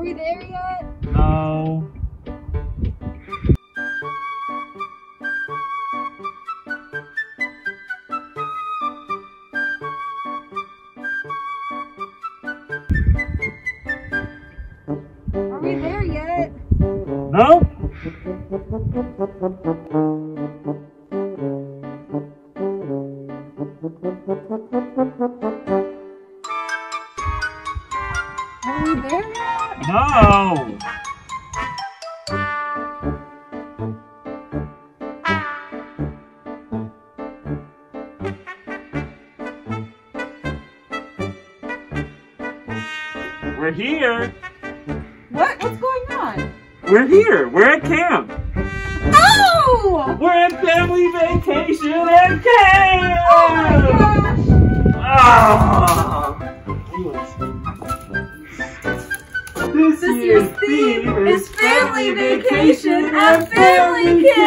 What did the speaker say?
we there yet? No. Are we there yet? No. Are we there yet? No. We're here. What? What's going on? We're here. We're at camp. Oh! We're at family vacation at camp. Oh my gosh! Ah. This, year's theme is family vacation at family camp.